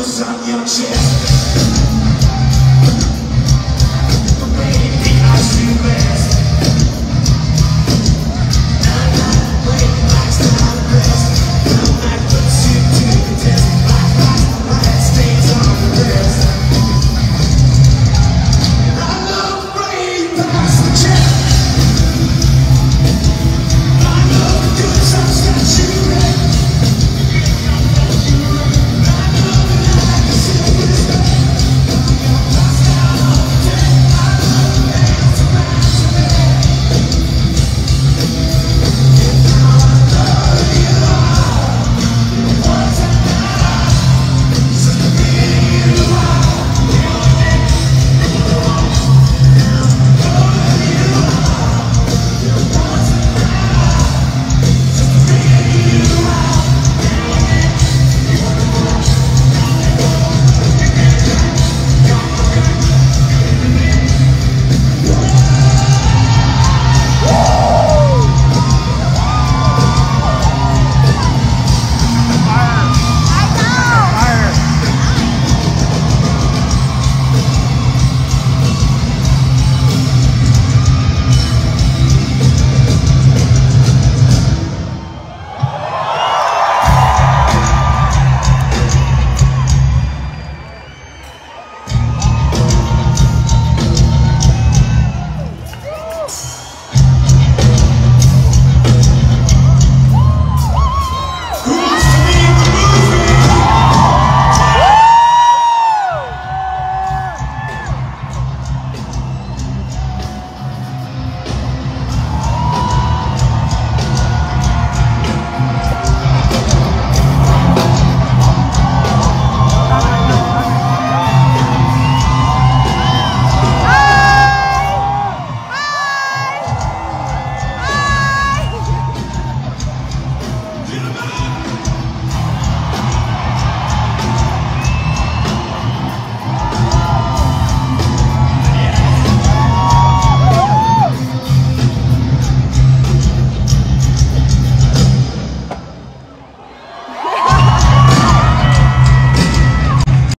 was on your chest?